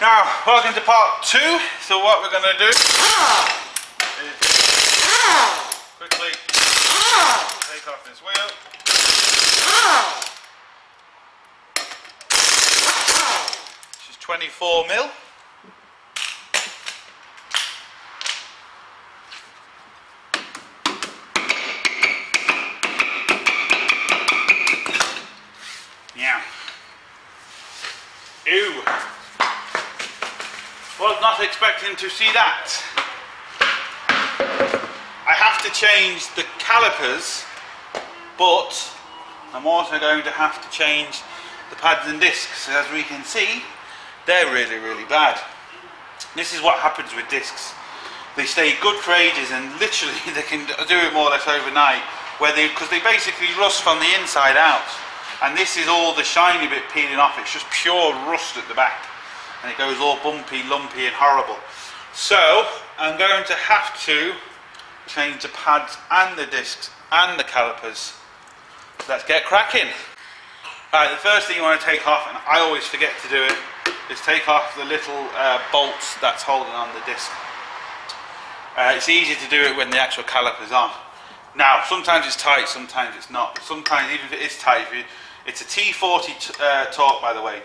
Now, welcome to part two. So what we're going to do is quickly take off this wheel. This is 24 mil. Yeah. Ew. Not expecting to see that. I have to change the calipers, but I'm also going to have to change the pads and discs. As we can see, they're really, really bad. This is what happens with discs. They stay good for ages and literally they can do it more or less overnight where they because they basically rust from the inside out and this is all the shiny bit peeling off it's just pure rust at the back and it goes all bumpy lumpy and horrible so I'm going to have to change the pads and the discs and the calipers let's get cracking Right, the first thing you want to take off, and I always forget to do it, is take off the little uh, bolts that's holding on the disc. Uh, it's easy to do it when the actual caliper's on. Now, sometimes it's tight, sometimes it's not. Sometimes, even if it is tight, it's a T40 uh, Torx, by the way,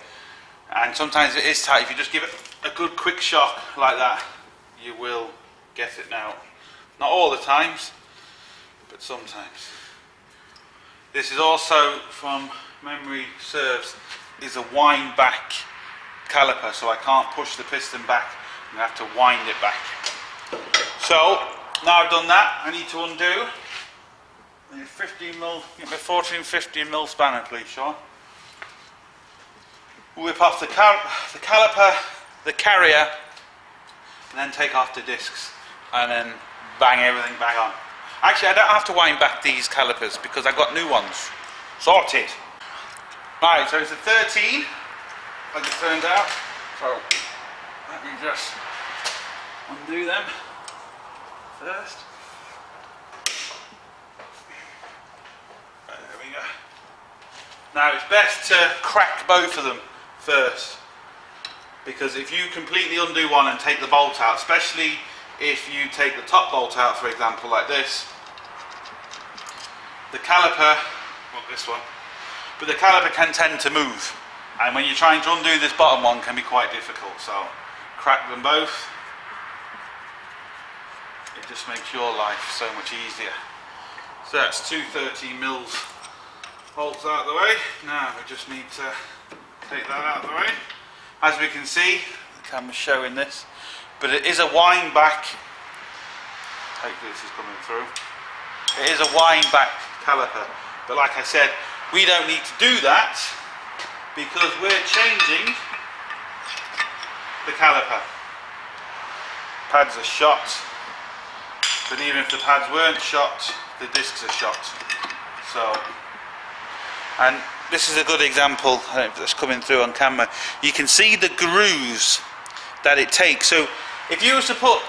and sometimes it is tight. If you just give it a good quick shock like that, you will get it now. Not all the times, but sometimes. This is also from memory serves is a wind back caliper so I can't push the piston back I have to wind it back so now I've done that I need to undo the 15 mil get my 14 15 mil spanner please Sean whip off the, the caliper the carrier and then take off the discs and then bang everything back on actually I don't have to wind back these calipers because I've got new ones sorted Right, so it's a 13, like it turned out. So let me just undo them first. There we go. Now it's best to crack both of them first. Because if you completely undo one and take the bolt out, especially if you take the top bolt out for example like this, the caliper, well this one, but the caliper can tend to move. And when you're trying to undo this bottom one can be quite difficult. So crack them both. It just makes your life so much easier. So that's two 13 mils bolts out of the way. Now we just need to take that out of the way as we can see the camera's showing this but it is a wind back hopefully this is coming through it is a wind back caliper but like I said we don't need to do that because we're changing the caliper. Pads are shot, but even if the pads weren't shot, the discs are shot. So, and this is a good example that's coming through on camera. You can see the grooves that it takes. So, if you were to put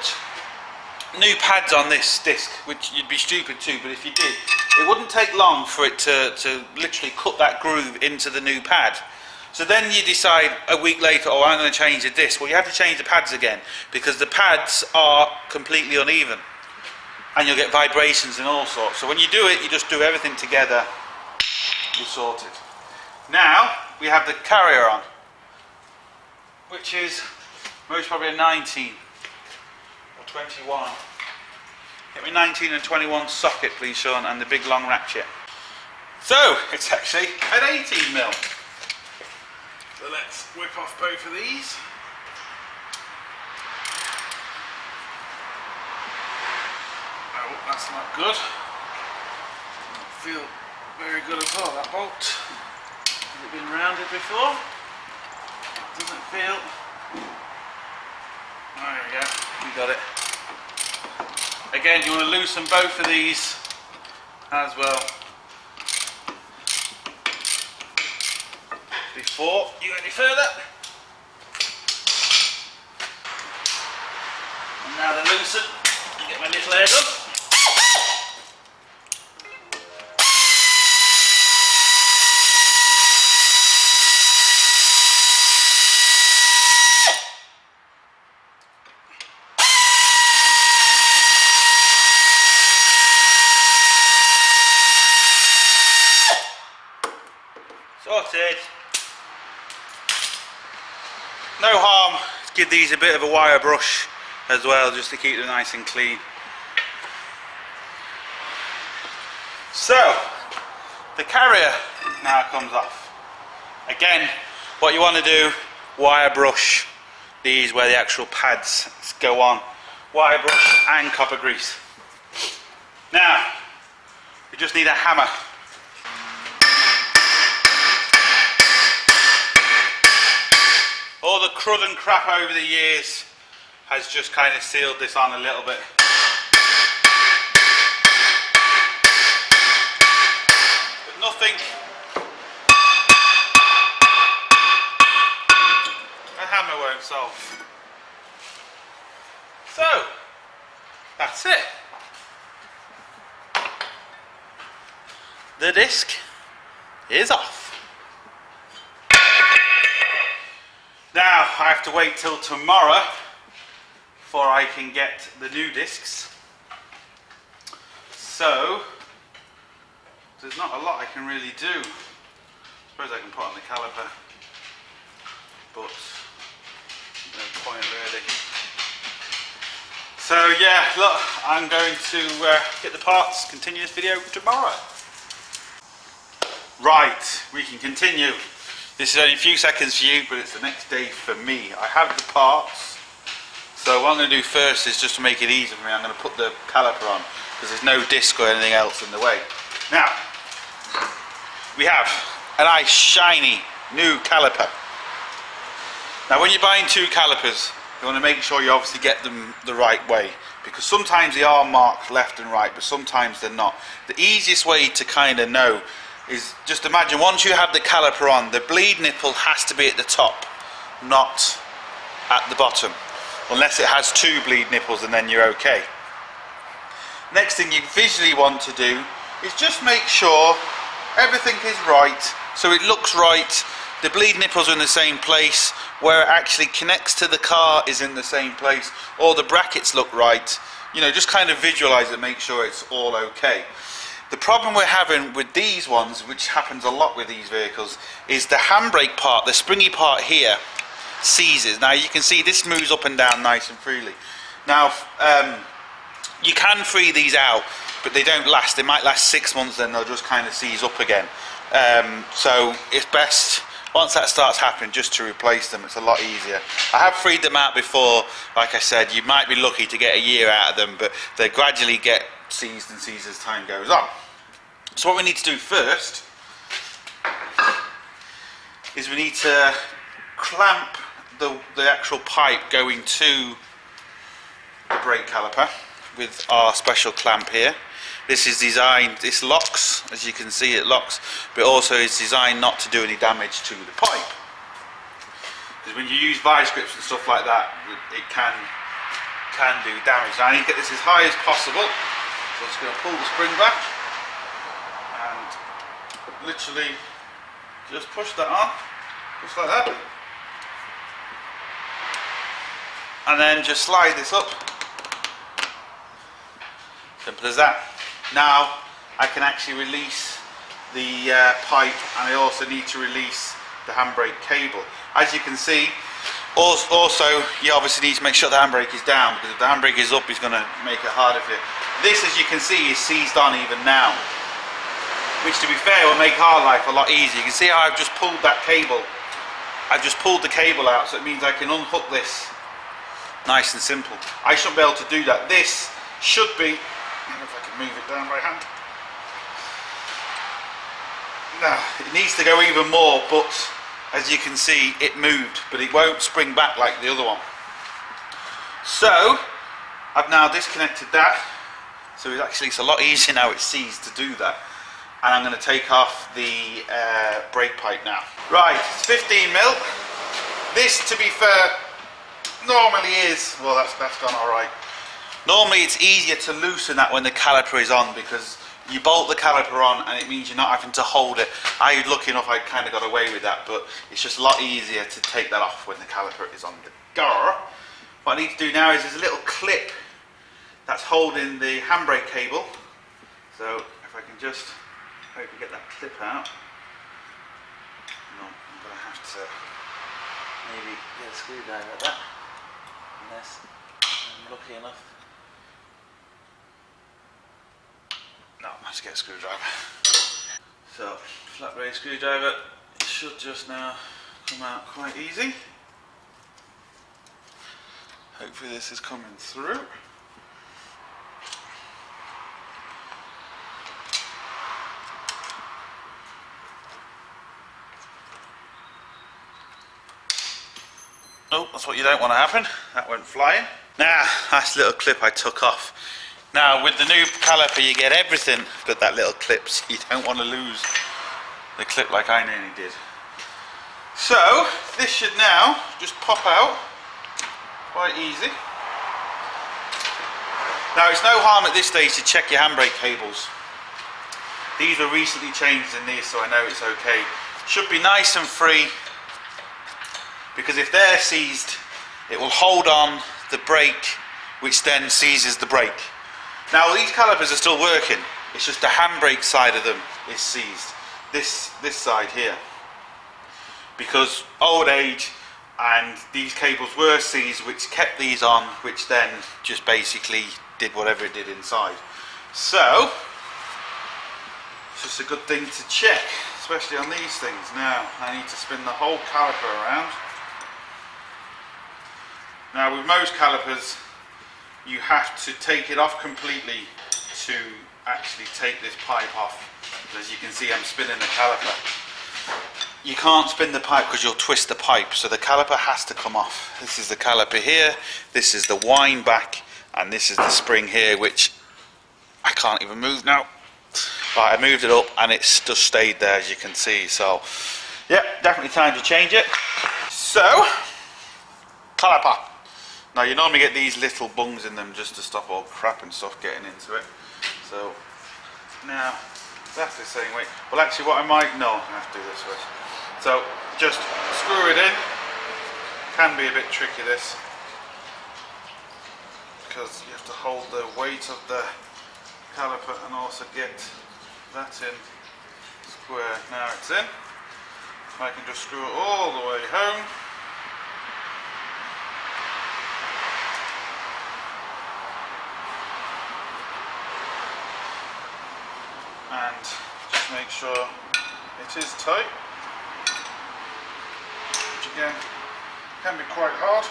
new pads on this disc, which you'd be stupid to, but if you did, it wouldn't take long for it to, to literally cut that groove into the new pad. So then you decide a week later, oh, I'm going to change the disc. Well, you have to change the pads again because the pads are completely uneven and you'll get vibrations and all sorts. So when you do it, you just do everything together, you're sorted. Now, we have the carrier on, which is most probably a 19 or 21. Get me 19 and 21 socket, please, Sean, and the big long ratchet. So, it's actually an 18 mil. So let's whip off both of these. Oh, that's not good. Doesn't feel very good at all, that bolt. Has it been rounded before? Doesn't feel... There we go, we got it. Again, you want to loosen both of these as well before you go any further. And now they're loosened, get my little air gun. sorted. No harm, give these a bit of a wire brush as well, just to keep them nice and clean. So, the carrier now comes off. Again, what you want to do, wire brush these where the actual pads go on. Wire brush and copper grease. Now, we just need a hammer. All the crud and crap over the years has just kind of sealed this on a little bit. But nothing a hammer won't solve. So, that's it. The disc to wait till tomorrow before I can get the new discs. So there's not a lot I can really do. I suppose I can put on the caliper, but no point really. So yeah, look, I'm going to uh, get the parts, continue this video tomorrow. Right, we can continue. This is only a few seconds for you, but it's the next day for me. I have the parts. So what I'm going to do first is just to make it easy for me, I'm going to put the caliper on because there's no disc or anything else in the way. Now, we have a nice shiny new caliper. Now when you're buying two calipers, you want to make sure you obviously get them the right way because sometimes they are marked left and right, but sometimes they're not. The easiest way to kind of know is just imagine once you have the caliper on, the bleed nipple has to be at the top, not at the bottom. Unless it has two bleed nipples and then you're okay. Next thing you visually want to do is just make sure everything is right, so it looks right, the bleed nipples are in the same place, where it actually connects to the car is in the same place, or the brackets look right. You know, just kind of visualize it, make sure it's all okay. The problem we're having with these ones, which happens a lot with these vehicles, is the handbrake part, the springy part here, seizes. Now you can see this moves up and down nice and freely. Now, um, you can free these out, but they don't last. They might last six months, then they'll just kind of seize up again. Um, so it's best, once that starts happening, just to replace them. It's a lot easier. I have freed them out before. Like I said, you might be lucky to get a year out of them, but they gradually get seized and seized as time goes on. So what we need to do first is we need to clamp the, the actual pipe going to the brake caliper with our special clamp here. This is designed, this locks, as you can see it locks, but also is designed not to do any damage to the pipe. Because when you use vice grips and stuff like that, it can can do damage. Now I need to get this as high as possible so I'm just going to pull the spring back and literally just push that on, just like that. And then just slide this up. Simple as that. Now I can actually release the uh, pipe and I also need to release the handbrake cable. As you can see, also you obviously need to make sure the handbrake is down because if the handbrake is up it's going to make it harder for you. This, as you can see, is seized on even now. Which, to be fair, will make our life a lot easier. You can see how I've just pulled that cable. I've just pulled the cable out, so it means I can unhook this nice and simple. I shouldn't be able to do that. This should be, move it down by hand. Now, it needs to go even more, but as you can see, it moved, but it won't spring back like the other one. So, I've now disconnected that so it's actually it's a lot easier now it's seized to do that. And I'm going to take off the uh, brake pipe now. Right, it's 15 mil. This, to be fair, normally is, well that's, that's gone alright. Normally it's easier to loosen that when the caliper is on because you bolt the caliper on and it means you're not having to hold it. I lucky enough I kind of got away with that but it's just a lot easier to take that off when the caliper is on the door. What I need to do now is there's a little clip that's holding the handbrake cable. So if I can just hope to get that clip out. No, I'm going to have to maybe get a screwdriver at that. Unless I'm lucky enough. No, I must get a screwdriver. So, flat blade screwdriver should just now come out quite easy. Hopefully this is coming through. Oh, that's what you don't want to happen. That went flying. Now, that's a little clip I took off. Now, with the new caliper, you get everything but that little clip, so you don't want to lose the clip like I nearly did. So, this should now just pop out quite easy. Now, it's no harm at this stage to check your handbrake cables. These were recently changed in this, so I know it's okay. Should be nice and free because if they're seized it will hold on the brake which then seizes the brake. Now these calipers are still working. It's just the handbrake side of them is seized. This this side here. Because old age and these cables were seized which kept these on which then just basically did whatever it did inside. So it's just a good thing to check especially on these things. Now I need to spin the whole caliper around. Now with most calipers you have to take it off completely to actually take this pipe off. As you can see I'm spinning the caliper. You can't spin the pipe because you'll twist the pipe so the caliper has to come off. This is the caliper here, this is the wind back and this is the spring here which I can't even move now. But I moved it up and it's just stayed there as you can see so yeah definitely time to change it. So caliper. Now you normally get these little bungs in them just to stop all crap and stuff getting into it. So now that's the same way. Well actually what I might, no, I have to do this first. So just screw it in. Can be a bit tricky this. Because you have to hold the weight of the caliper and also get that in square. Now it's in. I can just screw it all the way home. and make sure it is tight which again can be quite hard.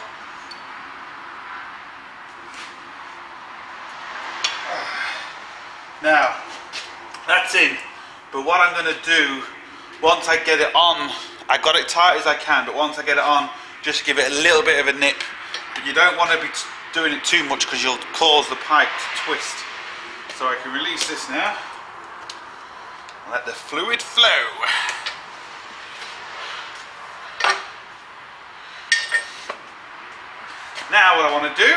Ah. Now that's in but what I'm going to do once I get it on I got it tight as I can but once I get it on just give it a little bit of a nip. But you don't want to be doing it too much because you'll cause the pipe to twist. So I can release this now let the fluid flow. Now what I want to do,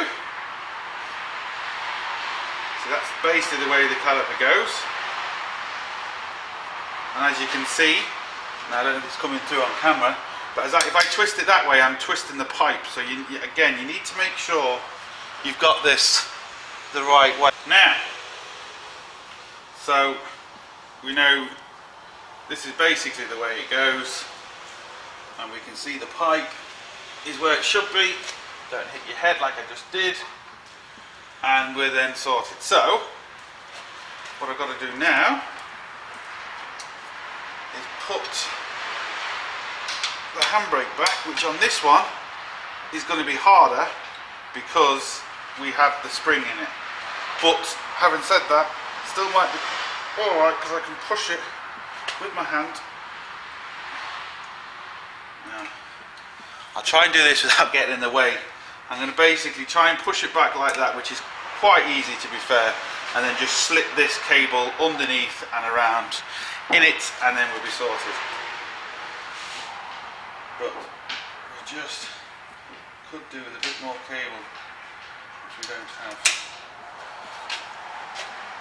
so that's basically the way the caliper goes. And as you can see, I don't know if it's coming through on camera, but I, if I twist it that way, I'm twisting the pipe. So you, again, you need to make sure you've got this the right way. Now, so we know this is basically the way it goes and we can see the pipe is where it should be. Don't hit your head like I just did. And we're then sorted. So what I've got to do now is put the handbrake back which on this one is going to be harder because we have the spring in it. But having said that still might be alright because I can push it with my hand. Now, I'll try and do this without getting in the way. I'm going to basically try and push it back like that, which is quite easy to be fair, and then just slip this cable underneath and around in it, and then we'll be sorted. But we just could do with a bit more cable, which we don't have.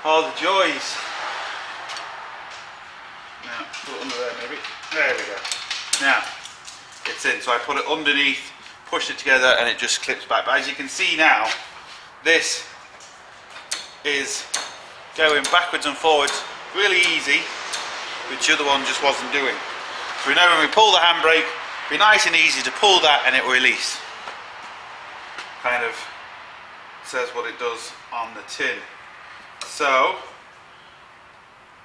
Oh, the joys! Now, put it under there maybe. There we go. Now, it's in. So I put it underneath, push it together, and it just clips back. But as you can see now, this is going backwards and forwards really easy, which the other one just wasn't doing. So we know when we pull the handbrake, Be nice and easy to pull that and it will release. Kind of says what it does on the tin. So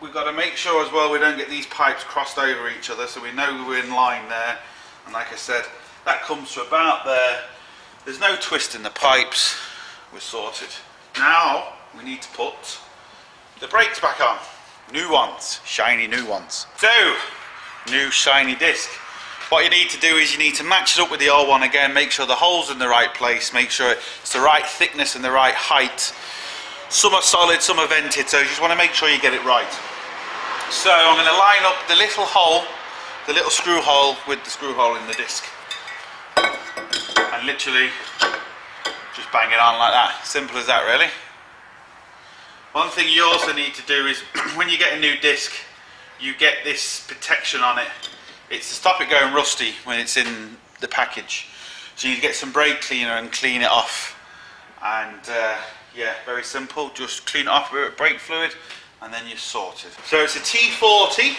we've got to make sure as well we don't get these pipes crossed over each other so we know we're in line there. And like I said that comes to about there. There's no twist in the pipes. We're sorted. Now we need to put the brakes back on. New ones. Shiny new ones. So new shiny disc. What you need to do is you need to match it up with the old one again. Make sure the holes in the right place. Make sure it's the right thickness and the right height. Some are solid some are vented so you just want to make sure you get it right so I'm going to line up the little hole, the little screw hole with the screw hole in the disc. And literally just bang it on like that. Simple as that really. One thing you also need to do is when you get a new disc, you get this protection on it. It's to stop it going rusty when it's in the package. So you get some brake cleaner and clean it off. And uh, yeah, very simple. Just clean it off with brake fluid and then you're sorted. So it's a T40.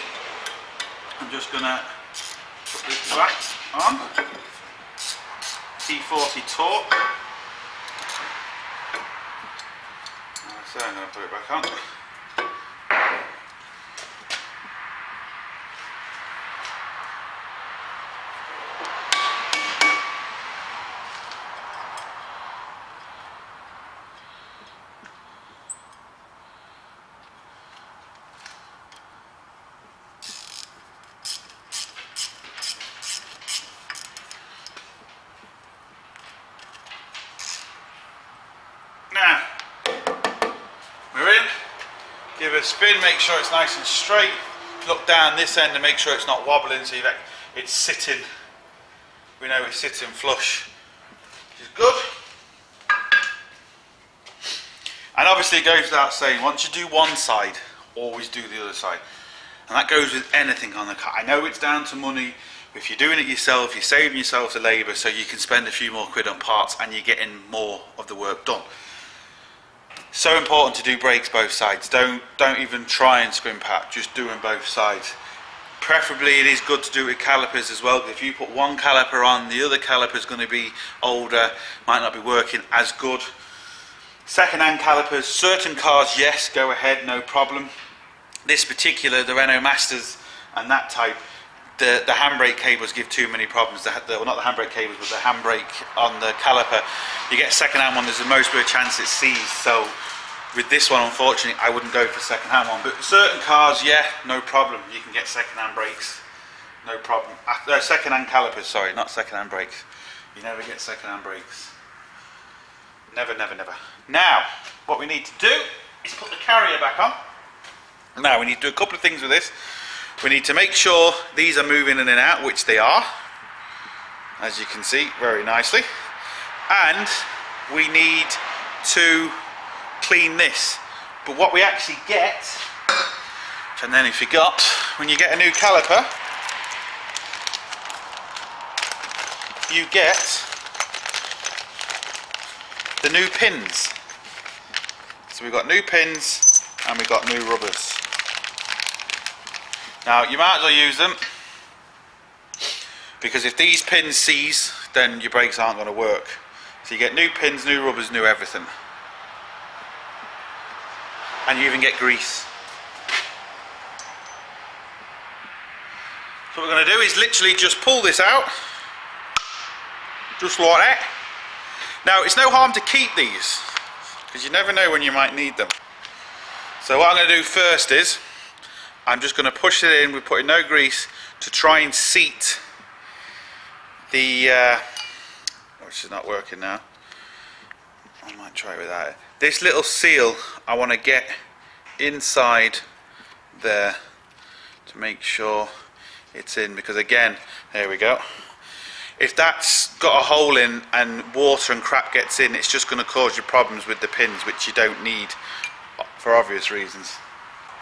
I'm just to put this back on. T40 Torx. So I'm to put it back on. Spin, make sure it's nice and straight. Look down this end and make sure it's not wobbling so that it's sitting, we know it's sitting flush, which is good. And obviously it goes without saying, once you do one side, always do the other side. And that goes with anything on the car. I know it's down to money, if you're doing it yourself, you're saving yourself the labour so you can spend a few more quid on parts and you're getting more of the work done. So important to do brakes both sides. Don't don't even try and scrimp out. Just do them both sides. Preferably, it is good to do it with calipers as well. If you put one caliper on, the other caliper is going to be older, might not be working as good. Second-hand calipers, certain cars, yes, go ahead, no problem. This particular, the Renault Masters and that type, the, the handbrake cables give too many problems. The, the, well, not the handbrake cables, but the handbrake on the caliper. You get a second-hand one, there's a most of a chance it seized. So with this one, unfortunately, I wouldn't go for second-hand one. But certain cars, yeah, no problem. You can get second-hand brakes, no problem. Uh, second-hand calipers, sorry, not second-hand brakes. You never get second-hand brakes. Never, never, never. Now, what we need to do is put the carrier back on. Now, we need to do a couple of things with this. We need to make sure these are moving in and out, which they are, as you can see very nicely. And we need to clean this. But what we actually get, and then if you got, when you get a new caliper, you get the new pins. So we've got new pins and we've got new rubbers. Now you might as well use them because if these pins seize then your brakes aren't going to work. So you get new pins, new rubbers, new everything. And you even get grease. So what we're going to do is literally just pull this out. Just like that. Now it's no harm to keep these because you never know when you might need them. So what I'm going to do first is I'm just going to push it in, we're putting no grease to try and seat the, uh, which is not working now. I might try without that. This little seal I want to get inside there to make sure it's in because again, there we go. If that's got a hole in and water and crap gets in, it's just going to cause you problems with the pins which you don't need for obvious reasons.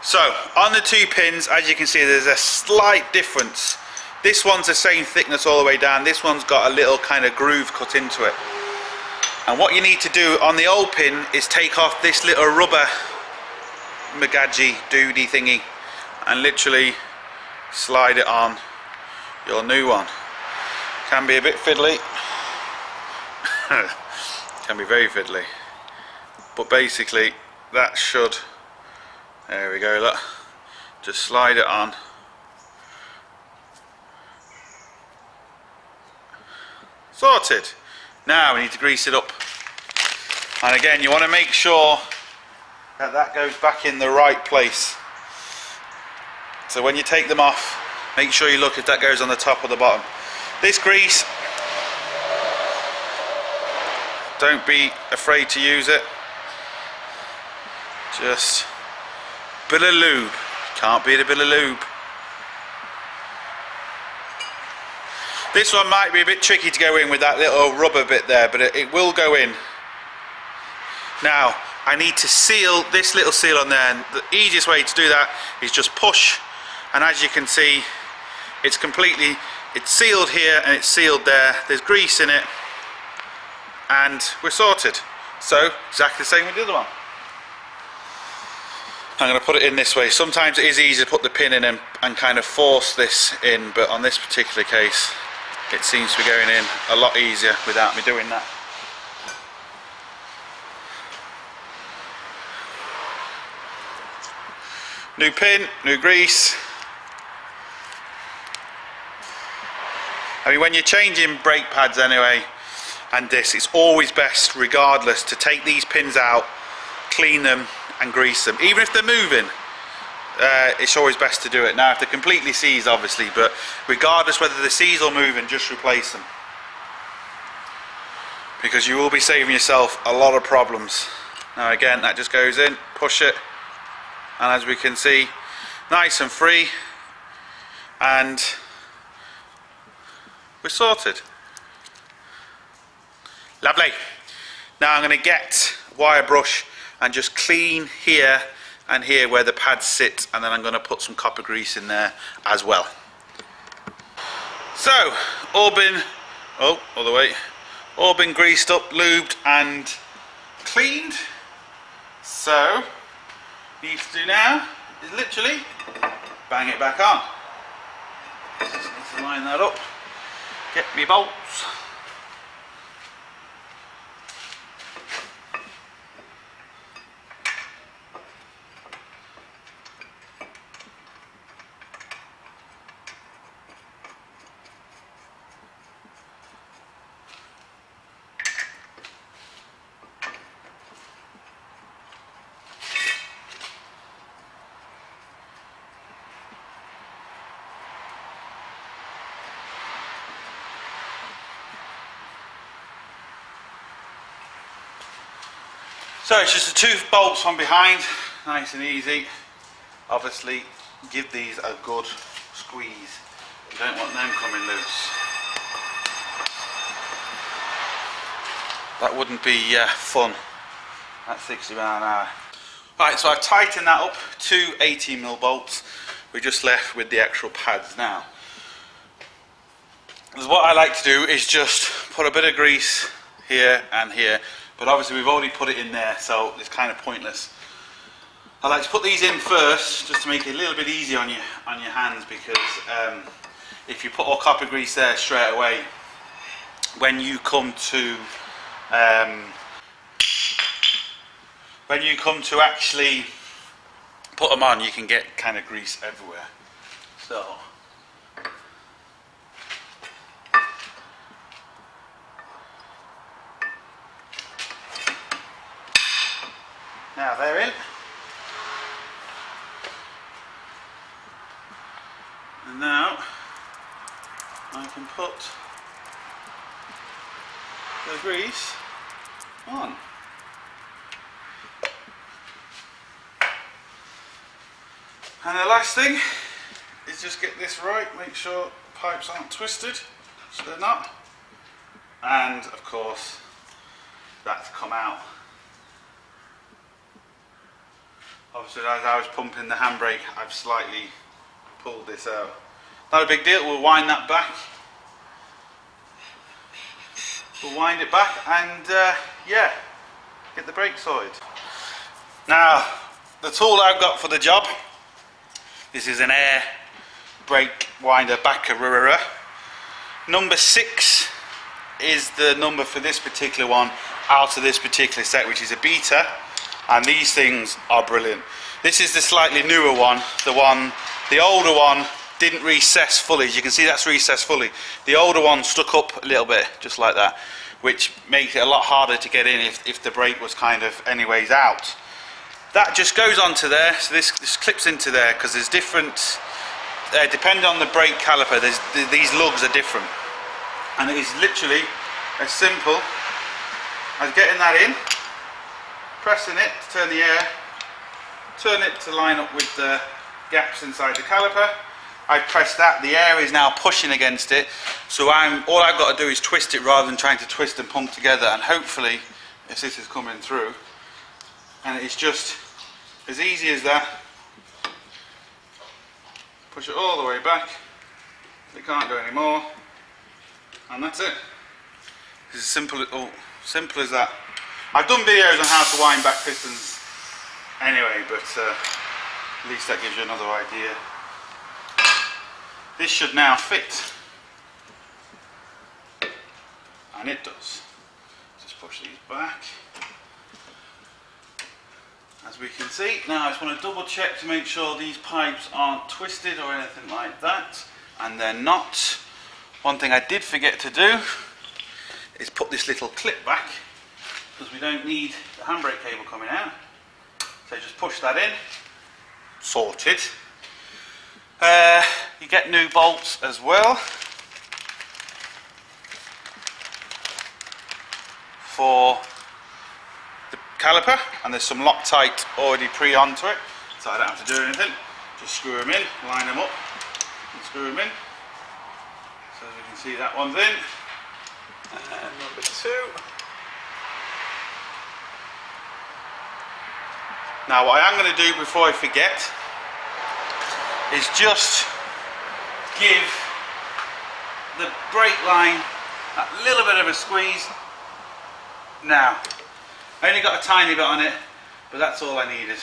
So on the two pins as you can see there's a slight difference. This one's the same thickness all the way down. This one's got a little kind of groove cut into it. And what you need to do on the old pin is take off this little rubber Magaji doody thingy and literally slide it on your new one. can be a bit fiddly. can be very fiddly. But basically that should, there we go look, just slide it on. Sorted. Now we need to grease it up. And again you want to make sure that that goes back in the right place. So when you take them off, make sure you look if that goes on the top or the bottom. This grease, don't be afraid to use it. Just bit of lube. Can't beat a bit of lube. This one might be a bit tricky to go in with that little rubber bit there, but it, it will go in. Now, I need to seal this little seal on there, and the easiest way to do that is just push, and as you can see, it's completely it's sealed here and it's sealed there there's grease in it and we're sorted so exactly the same with the other one I'm going to put it in this way. Sometimes it is easy to put the pin in and, and kind of force this in but on this particular case it seems to be going in a lot easier without me doing that. New pin, new grease. I mean when you're changing brake pads anyway and this it's always best regardless to take these pins out clean them and grease them even if they're moving uh, it's always best to do it now if they're completely seized obviously but regardless whether they're seized or moving just replace them because you will be saving yourself a lot of problems now again that just goes in push it and as we can see nice and free and we're sorted. Lovely. Now I'm going to get wire brush and just clean here and here where the pads sit and then I'm going to put some copper grease in there as well. So, all been, oh, all the way, all been greased up, lubed and cleaned. So, need to do now is literally bang it back on. Just need to line that up get me bolts So it's just the two bolts from behind, nice and easy. Obviously give these a good squeeze. You don't want them coming loose. That wouldn't be uh, fun at 60 mile an hour. Right, so I've tightened that up, two 18 mil bolts. We're just left with the actual pads now. What I like to do is just put a bit of grease here and here but obviously we've already put it in there so it's kind of pointless. I like to put these in first just to make it a little bit easier on your on your hands because um, if you put all copper grease there straight away when you come to um, when you come to actually put them on you can get kind of grease everywhere so Now they're in. And now I can put the grease on. And the last thing is just get this right, make sure pipes aren't twisted, so they're not. And of course, that's come out. Obviously as I was pumping the handbrake I've slightly pulled this out. Not a big deal, we'll wind that back. We'll wind it back and uh, yeah, get the brake sorted. Now, the tool I've got for the job, this is an air brake winder backer Number six is the number for this particular one out of this particular set, which is a beta. And these things are brilliant. This is the slightly newer one. The one, the older one didn't recess fully. As you can see, that's recessed fully. The older one stuck up a little bit, just like that, which makes it a lot harder to get in if, if the brake was kind of anyways out. That just goes onto there, so this, this clips into there because there's different, uh, depending on the brake caliper, there's, th these lugs are different. And it is literally as simple as getting that in, pressing it to turn the air, turn it to line up with the gaps inside the caliper. I press that, the air is now pushing against it, so I'm all I've got to do is twist it rather than trying to twist and pump together and hopefully, if this is coming through, and it's just as easy as that. Push it all the way back, it can't go anymore, and that's it. It's as simple, oh, simple as that. I've done videos on how to wind back pistons anyway, but uh, at least that gives you another idea. This should now fit. And it does. Just push these back. As we can see, now I just want to double check to make sure these pipes aren't twisted or anything like that. And they're not. One thing I did forget to do is put this little clip back because we don't need the handbrake cable coming out. So just push that in, sorted. Uh, you get new bolts as well. For the caliper and there's some Loctite already pre onto it so I don't have to do anything. Just screw them in, line them up and screw them in. So as we can see that one's in. And number two now what I am going to do before I forget is just give the brake line a little bit of a squeeze. Now, I only got a tiny bit on it, but that's all I needed.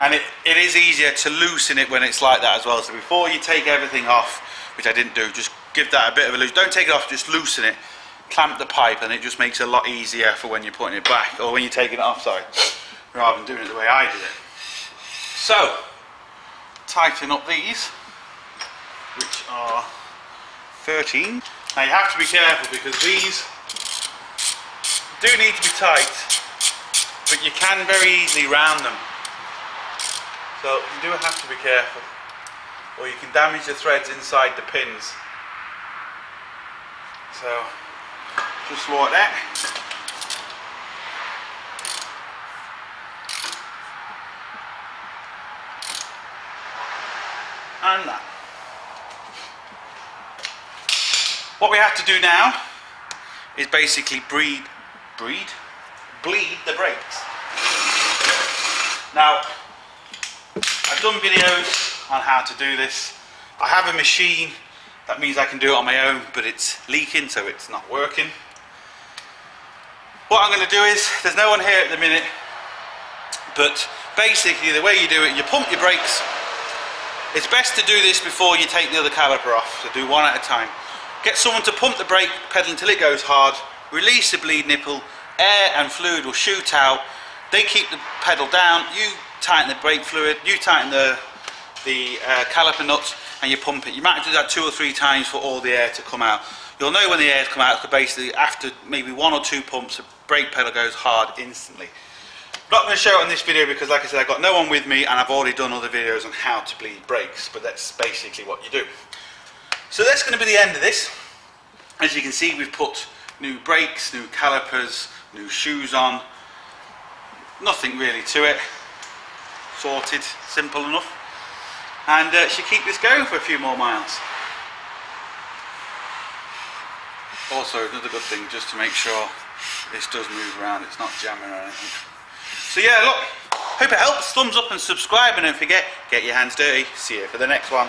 And it, it is easier to loosen it when it's like that as well. So before you take everything off, which I didn't do, just give that a bit of a loose. Don't take it off, just loosen it. Clamp the pipe and it just makes it a lot easier for when you're putting it back, or when you're taking it off, sorry, rather than doing it the way I did it. So, tighten up these, which are 13. Now you have to be careful because these do need to be tight, but you can very easily round them. So you do have to be careful, or you can damage the threads inside the pins. So, just like that. and that. What we have to do now is basically breed, breed, bleed the brakes. Now, I've done videos on how to do this. I have a machine, that means I can do it on my own, but it's leaking, so it's not working. What I'm going to do is, there's no one here at the minute, but basically the way you do it, you pump your brakes it's best to do this before you take the other caliper off, so do one at a time. Get someone to pump the brake pedal until it goes hard, release the bleed nipple, air and fluid will shoot out, they keep the pedal down, you tighten the brake fluid, you tighten the, the uh, caliper nuts and you pump it. You might do that two or three times for all the air to come out. You'll know when the air's come out because basically after maybe one or two pumps brake pedal goes hard instantly. I'm Not going to show it in this video because like I said I've got no one with me and I've already done other videos on how to bleed brakes but that's basically what you do. So that's going to be the end of this. As you can see we've put new brakes, new calipers, new shoes on. Nothing really to it. Sorted, simple enough. And uh, should keep this going for a few more miles. Also another good thing just to make sure this does move around, it's not jamming or anything. So yeah, look, hope it helps. Thumbs up and subscribe and don't forget, get your hands dirty. See you for the next one.